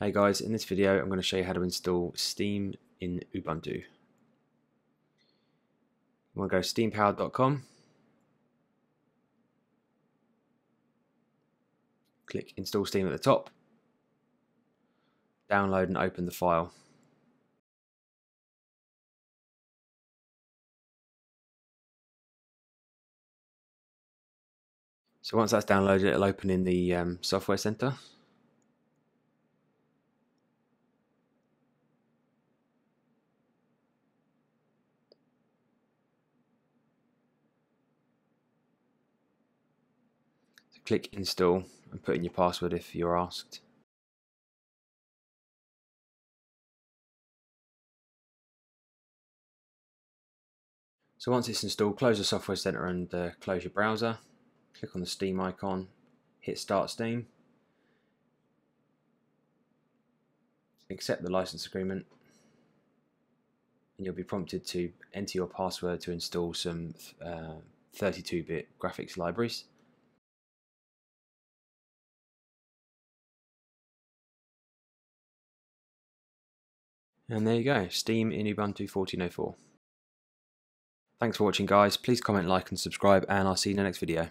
Hey guys, in this video I'm going to show you how to install Steam in Ubuntu. You want to go to click install Steam at the top, download and open the file. So once that's downloaded it'll open in the um, software center. Click install and put in your password if you're asked. So once it's installed, close the software center and uh, close your browser. Click on the Steam icon, hit Start Steam. Accept the license agreement and you'll be prompted to enter your password to install some 32-bit uh, graphics libraries. And there you go, Steam in Ubuntu 14.04. Thanks for watching guys, please comment, like and subscribe and I'll see you in the next video.